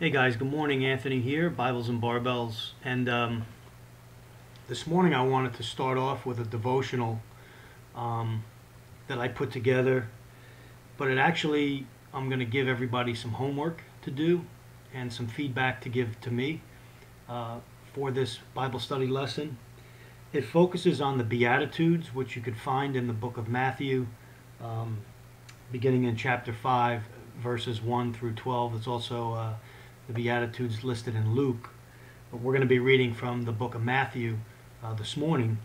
Hey guys, good morning. Anthony here, Bibles and Barbells. And um, this morning I wanted to start off with a devotional um, that I put together. But it actually, I'm going to give everybody some homework to do and some feedback to give to me uh, for this Bible study lesson. It focuses on the Beatitudes, which you could find in the book of Matthew, um, beginning in chapter 5, verses 1 through 12. It's also uh, the Beatitudes listed in Luke. But we're going to be reading from the book of Matthew uh, this morning.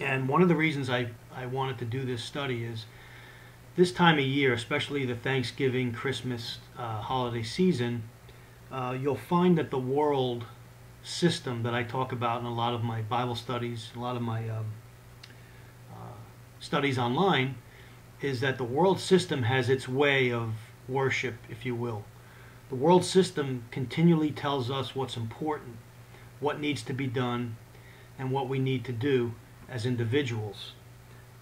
And one of the reasons I, I wanted to do this study is this time of year, especially the Thanksgiving, Christmas uh, holiday season, uh, you'll find that the world system that I talk about in a lot of my Bible studies, a lot of my um, uh, studies online, is that the world system has its way of worship, if you will. The world system continually tells us what's important, what needs to be done, and what we need to do as individuals.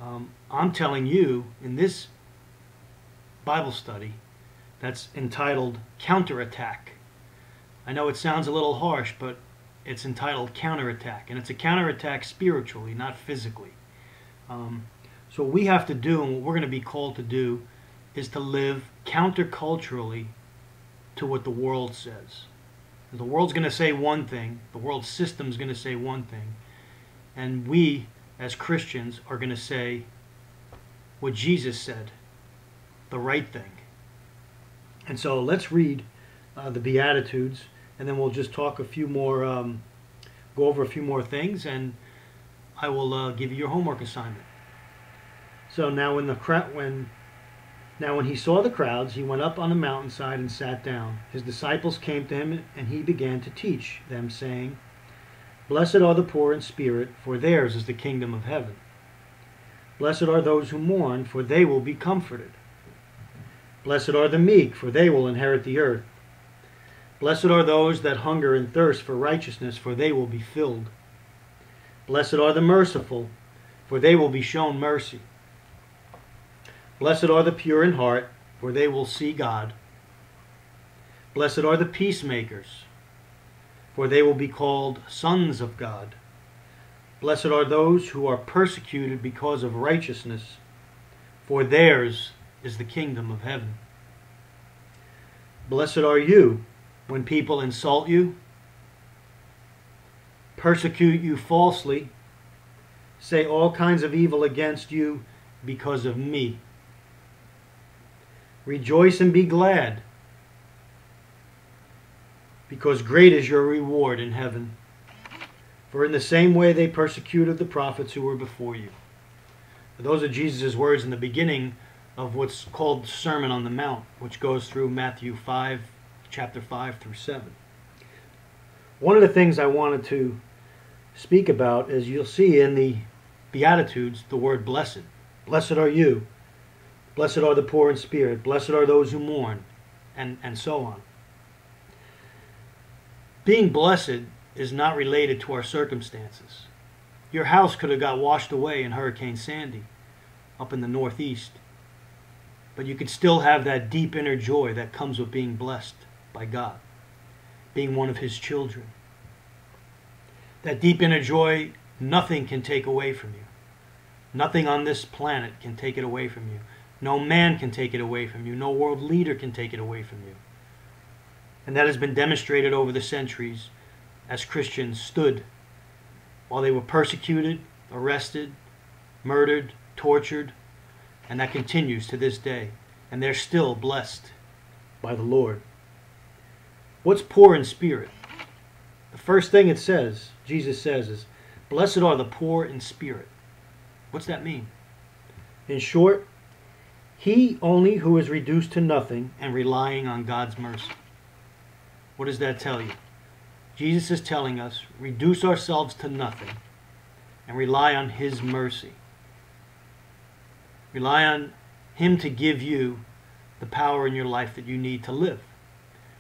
Um, I'm telling you in this Bible study that's entitled Counterattack. I know it sounds a little harsh, but it's entitled Counterattack, and it's a counterattack spiritually, not physically. Um, so what we have to do, and what we're going to be called to do, is to live counterculturally to what the world says. The world's going to say one thing, the world system's going to say one thing, and we as Christians are going to say what Jesus said, the right thing. And so let's read uh, the Beatitudes, and then we'll just talk a few more, um, go over a few more things, and I will uh, give you your homework assignment. So now when the when now when he saw the crowds, he went up on the mountainside and sat down. His disciples came to him, and he began to teach them, saying, Blessed are the poor in spirit, for theirs is the kingdom of heaven. Blessed are those who mourn, for they will be comforted. Blessed are the meek, for they will inherit the earth. Blessed are those that hunger and thirst for righteousness, for they will be filled. Blessed are the merciful, for they will be shown mercy. Blessed are the pure in heart, for they will see God. Blessed are the peacemakers, for they will be called sons of God. Blessed are those who are persecuted because of righteousness, for theirs is the kingdom of heaven. Blessed are you when people insult you, persecute you falsely, say all kinds of evil against you because of me. Rejoice and be glad, because great is your reward in heaven. For in the same way they persecuted the prophets who were before you. Those are Jesus' words in the beginning of what's called the Sermon on the Mount, which goes through Matthew 5, chapter 5 through 7. One of the things I wanted to speak about is you'll see in the Beatitudes the word blessed. Blessed are you Blessed are the poor in spirit. Blessed are those who mourn, and, and so on. Being blessed is not related to our circumstances. Your house could have got washed away in Hurricane Sandy up in the Northeast, but you could still have that deep inner joy that comes with being blessed by God, being one of His children. That deep inner joy, nothing can take away from you. Nothing on this planet can take it away from you. No man can take it away from you. No world leader can take it away from you. And that has been demonstrated over the centuries as Christians stood while they were persecuted, arrested, murdered, tortured, and that continues to this day. And they're still blessed by the Lord. What's poor in spirit? The first thing it says, Jesus says, is, Blessed are the poor in spirit. What's that mean? In short, he only who is reduced to nothing and relying on God's mercy. What does that tell you? Jesus is telling us reduce ourselves to nothing and rely on His mercy. Rely on Him to give you the power in your life that you need to live.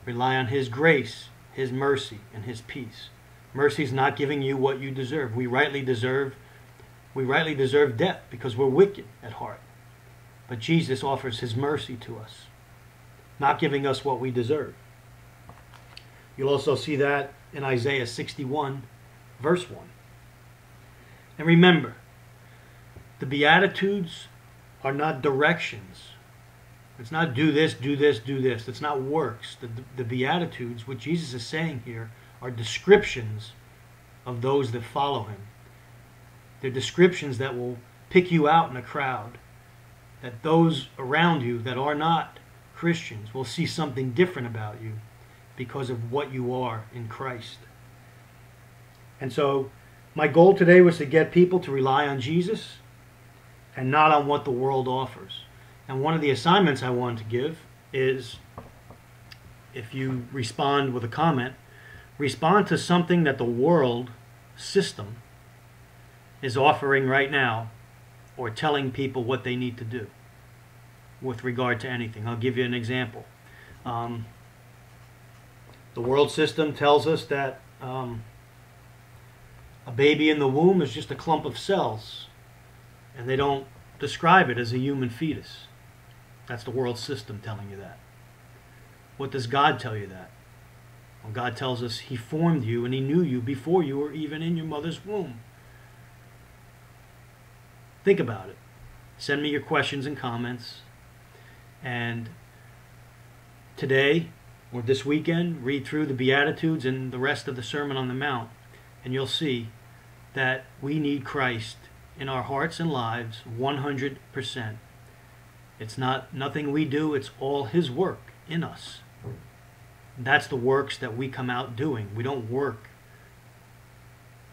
Rely on His grace, His mercy, and His peace. Mercy is not giving you what you deserve. We rightly deserve we rightly deserve death because we're wicked at heart. But Jesus offers his mercy to us, not giving us what we deserve. You'll also see that in Isaiah 61, verse 1. And remember, the Beatitudes are not directions. It's not do this, do this, do this. It's not works. The, the Beatitudes, what Jesus is saying here, are descriptions of those that follow him. They're descriptions that will pick you out in a crowd, that those around you that are not Christians will see something different about you because of what you are in Christ. And so, my goal today was to get people to rely on Jesus and not on what the world offers. And one of the assignments I wanted to give is if you respond with a comment, respond to something that the world system is offering right now or telling people what they need to do with regard to anything. I'll give you an example. Um, the world system tells us that um, a baby in the womb is just a clump of cells, and they don't describe it as a human fetus. That's the world system telling you that. What does God tell you that? Well, God tells us He formed you and He knew you before you were even in your mother's womb. Think about it. Send me your questions and comments. And today or this weekend, read through the Beatitudes and the rest of the Sermon on the Mount, and you'll see that we need Christ in our hearts and lives 100%. It's not nothing we do, it's all His work in us. That's the works that we come out doing. We don't work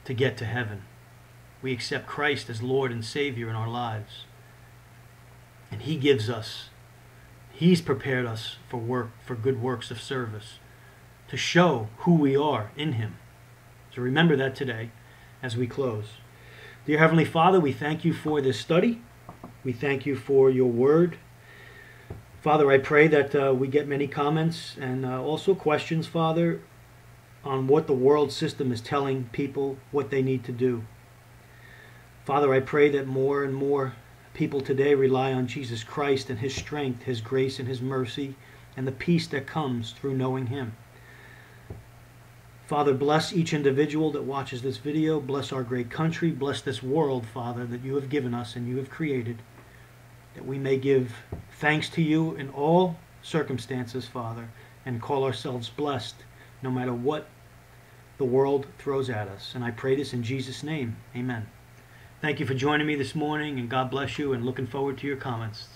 to get to heaven. We accept Christ as Lord and Savior in our lives. And He gives us, He's prepared us for work, for good works of service, to show who we are in Him. So remember that today as we close. Dear Heavenly Father, we thank you for this study. We thank you for your word. Father, I pray that uh, we get many comments and uh, also questions, Father, on what the world system is telling people what they need to do. Father, I pray that more and more people today rely on Jesus Christ and His strength, His grace, and His mercy, and the peace that comes through knowing Him. Father, bless each individual that watches this video. Bless our great country. Bless this world, Father, that you have given us and you have created that we may give thanks to you in all circumstances, Father, and call ourselves blessed no matter what the world throws at us. And I pray this in Jesus' name. Amen. Thank you for joining me this morning, and God bless you, and looking forward to your comments.